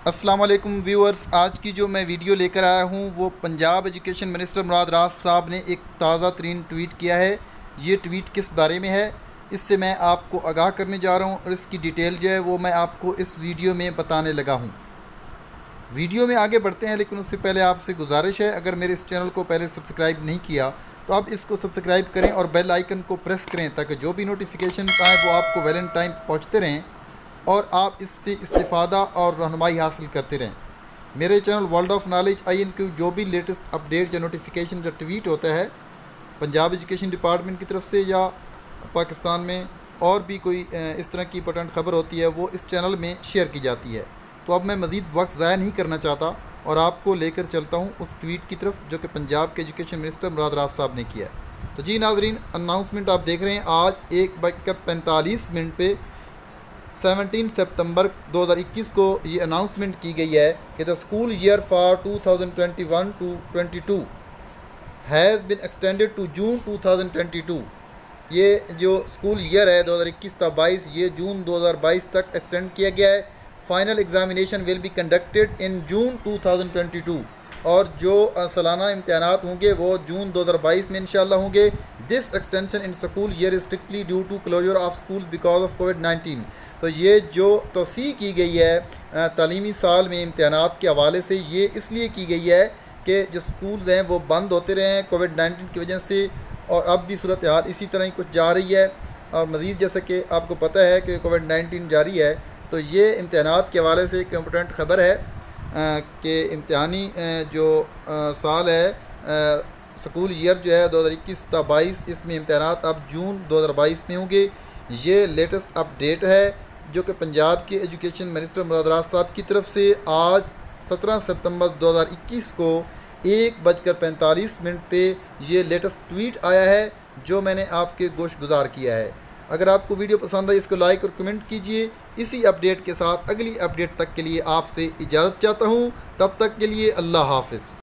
अस्सलाम वालेकुम व्यूअर्स, आज की जो मैं वीडियो लेकर आया हूँ, वो पंजाब एजुकेशन मिनिस्टर मुराद राज साहब ने एक ताज़ा तरीन ट्वीट किया है। ये ट्वीट किस बारे में है, इससे मैं आपको आगाह करने जा रहा हूँ और इसकी डिटेल जो है, वो मैं आपको इस वीडियो में बताने लगा हूँ। वीडियो में आगे बढ़ते हैं, लेकिन उससे पहले आपसे गुजारिश है, अगर मेरे इस चैनल को पहले सब्सक्राइब नहीं किया तो आप इसको सब्सक्राइब करें और बेल आइकन को प्रेस करें, ताकि जो भी नोटिफिकेशन आए, वो आपको वैलेंटाइन पहुँचते रहें। और आप इससे इस्तेफादा और रहनमाई हासिल करते रहें। मेरे channel world of knowledge I N Q जो भी लेटेस्ट अपडेट या नोटिफिकेशन या ट्वीट होता है, पंजाब एजुकेशन डिपार्टमेंट की तरफ़ से या पाकिस्तान में और भी कोई इस तरह की इंपॉर्टेंट खबर होती है, वो इस चैनल में शेयर की जाती है। तो अब मैं मज़ीद वक्त ज़ाया नहीं करना चाहता और आपको लेकर चलता हूँ उस ट्वीट की तरफ़, जो कि पंजाब के एजुकेशन मिनिस्टर मुराद राज साहब ने किया है। तो जी नाजरीन अनाउंसमेंट आप देख रहे हैं, आज एक बजकर पैंतालीस मिनट पर 17 सितंबर 2021 को ये अनाउंसमेंट की गई है कि the school year for 2021 to 22 has been extended to June 2022 ये जो स्कूल ईयर है 2021 था बाईस, ये जून 2022 तक एक्सटेंड किया गया है। Final examination will be conducted in June 2022 और जो सालाना इम्तहान होंगे वो जून 2022 में इंशाल्लाह होंगे। This extension in school year strictly due to closure of school because of covid 19 तो ये जो तोसी की गई है तलीमी साल में इम्तहान के हवाले से ये इसलिए की गई है कि जो स्कूल हैं वो बंद होते रहे हैं कोविड नाइन्टीन की वजह से और अब भी सूरत हाल इसी तरह ही कुछ जा रही है। और मज़ीद जैसे कि आपको पता है कि कोविड नाइन्टीन जारी है तो ये इम्तहान के हवाले से एक इम्पोर्टेंट ख़बर है कि इम्तहानी जो साल है स्कूल ईयर जो है दो हज़ार इक्कीस बाईस, इसमें इम्तहान अब जून दो हज़ार बाईस में होंगे। ये लेटेस्ट अपडेट है जो कि पंजाब के एजुकेशन मिनिस्टर मुरादराज साहब की तरफ़ से आज 17 सितंबर 2021 को एक बजकर पैंतालीस मिनट पे ये लेटेस्ट ट्वीट आया है, जो मैंने आपके गोश गुजार किया है। अगर आपको वीडियो पसंद आए इसको लाइक और कमेंट कीजिए। इसी अपडेट के साथ अगली अपडेट तक के लिए आपसे इजाज़त चाहता हूँ। तब तक के लिए अल्लाह हाफिज़।